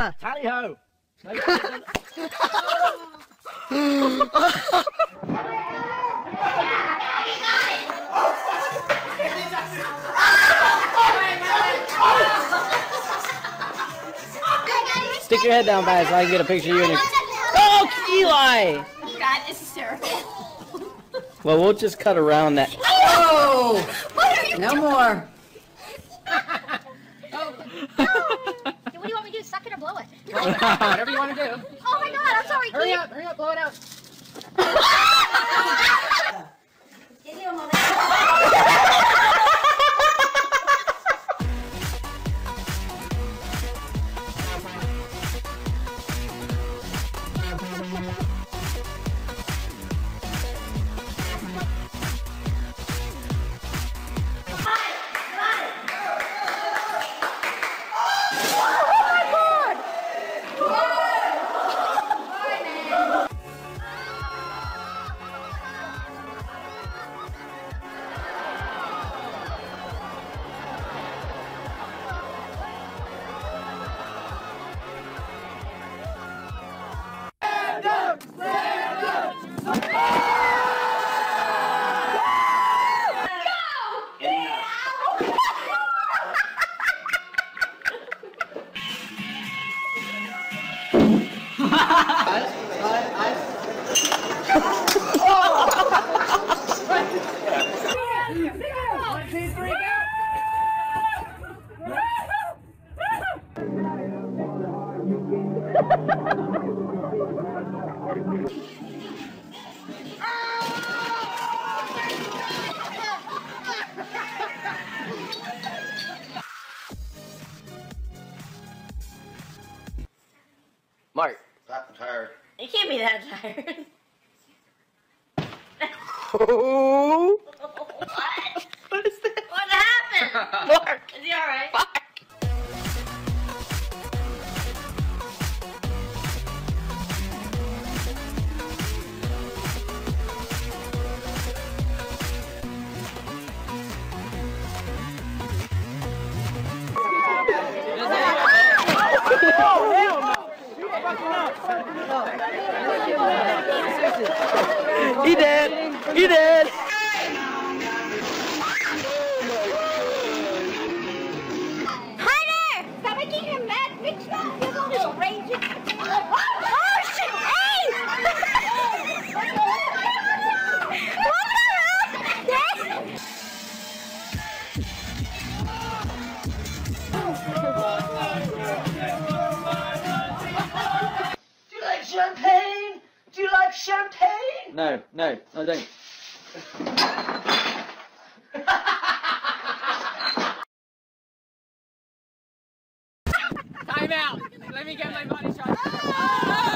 Tally ho! Stick your head down by it so I can get a picture of you and your... Oh, Eli! God, this is terrible. Well, we'll just cut around that. Oh! What are you No more. What do you want me to do? Suck it? Whatever you want to do. Oh my God, I'm sorry. Hurry Keith. up, hurry up, blow it out. Give you a moment. Mark. I'm tired. You can't be that tired. Oh, what? what is that? What happened? Mark. Is he alright? He did. He did. I don't. Time out. Let me get my body shot. Ah!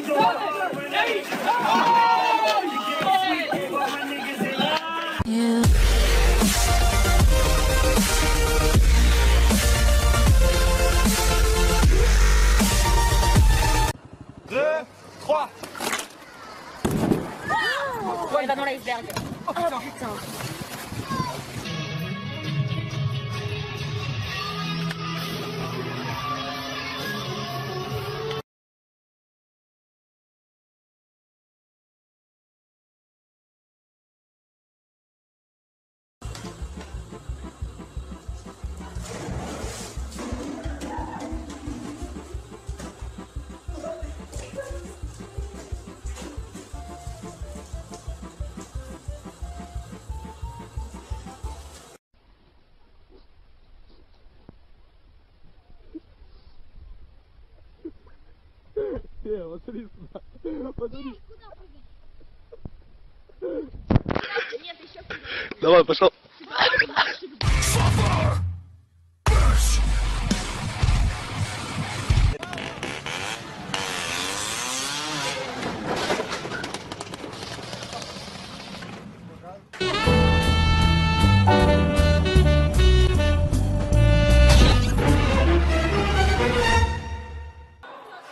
Deux, Не, вот смотри сюда. Подожди. Нет, еще куда. Давай, пошел.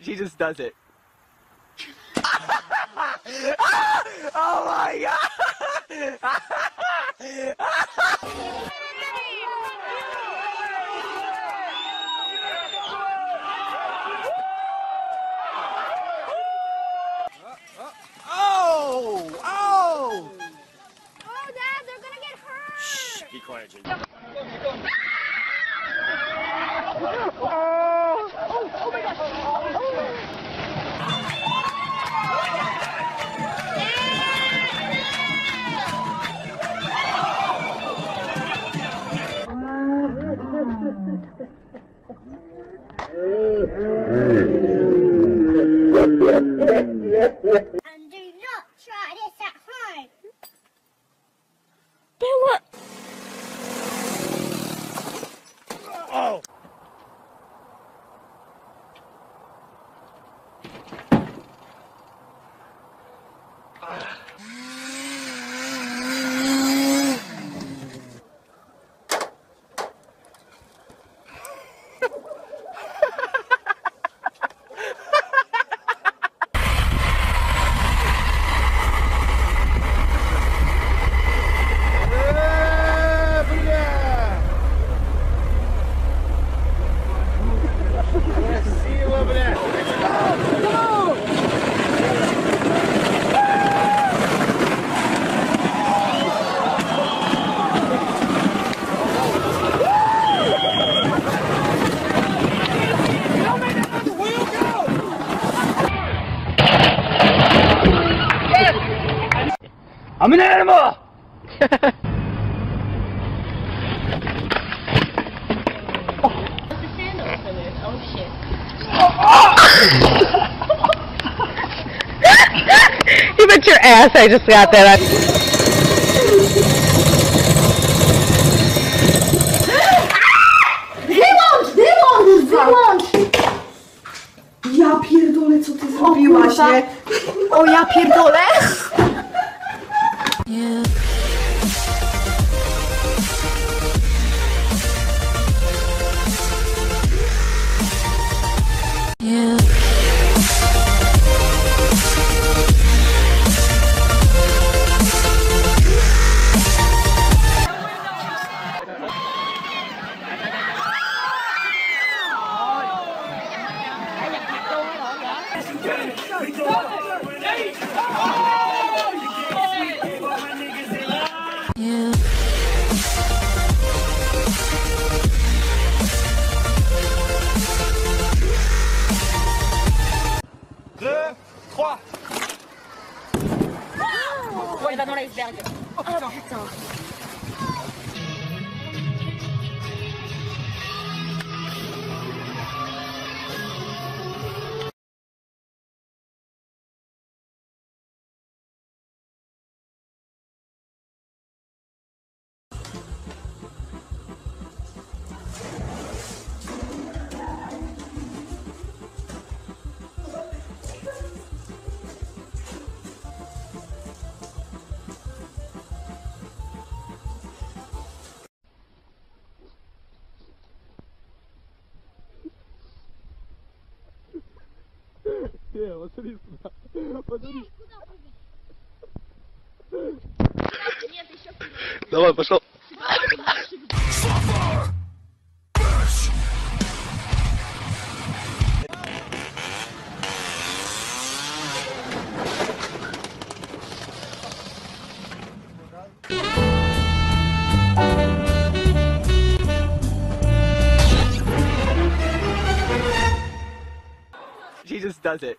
Jesus does it. Ha ha ha! I'm an animal! you bet your ass I just got that. Wyłącz, wyłącz, wyłącz! Ja pierdolę, co ty zrobiłaś, nie? O, ja pierdolę! налево, смотри сюда. Подожди. Нет, еще Давай, пошел. Jesus does it.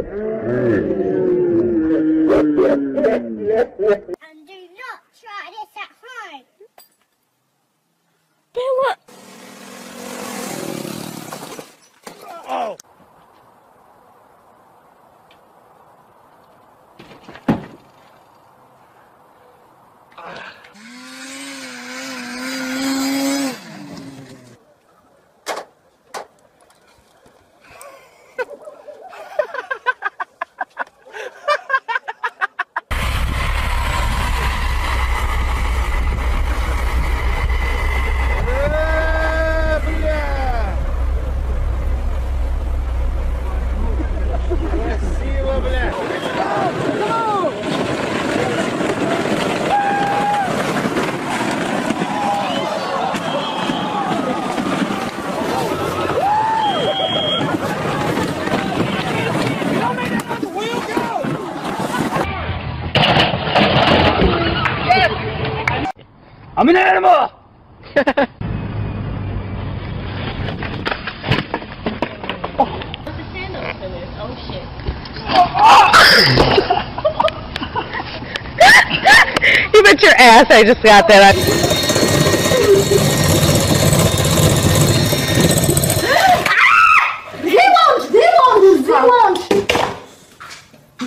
And do not try this at home. Oh. I'm an animal! Oh! You bet your ass I just got that. I Wyłącz, wyłącz, wyłącz!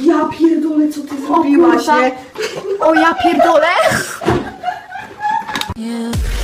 Ja pierdolę, co ty zrobiłaś, nie? O ja pierdolę! you.